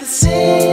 the sea.